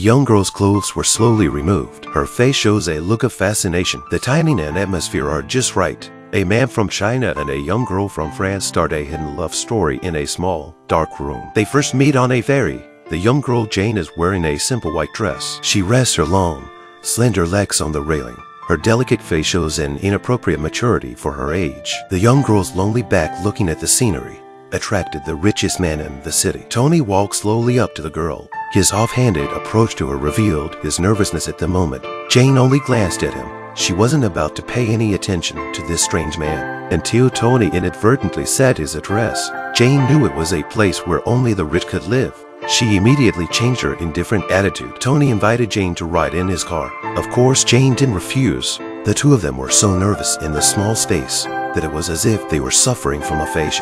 The young girl's clothes were slowly removed. Her face shows a look of fascination. The timing and atmosphere are just right. A man from China and a young girl from France start a hidden love story in a small, dark room. They first meet on a ferry. The young girl Jane is wearing a simple white dress. She rests her long, slender legs on the railing. Her delicate face shows an inappropriate maturity for her age. The young girl's lonely back looking at the scenery attracted the richest man in the city. Tony walked slowly up to the girl. His offhanded approach to her revealed his nervousness at the moment. Jane only glanced at him. She wasn't about to pay any attention to this strange man. Until Tony inadvertently said his address, Jane knew it was a place where only the rich could live. She immediately changed her indifferent attitude. Tony invited Jane to ride in his car. Of course, Jane didn't refuse. The two of them were so nervous in the small space that it was as if they were suffering from aphasia.